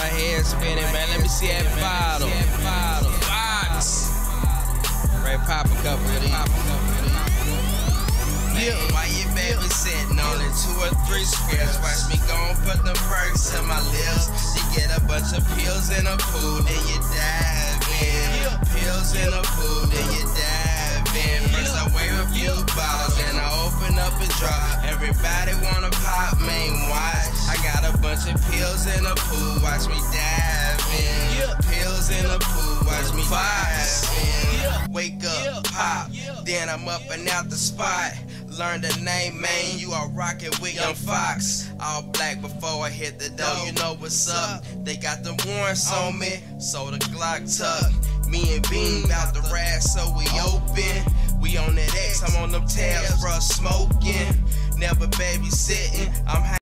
my head spinning, man. Let me see that bottle. Foxx. Ray, pop a couple of these. Yeah. Why you baby sitting only two or three squares? Watch me go and put the perks in my lips. You get a bunch of pills in a pool, then you dive in. Pills in a pool, then you dive in. First I wave got a bunch of pills in a pool, watch me dive in. Pills in a pool, watch me dive in. Wake up, pop, then I'm up and out the spot. Learn the name, man. You are rocking with Yung Foxx. All black before I hit the door. You know what's up. They got the warrants on me, so the Glock tuck. Me and Bean bout the ride, so we oh. open. We on that X, I'm on them tabs, bruh, smoking. Never babysitting.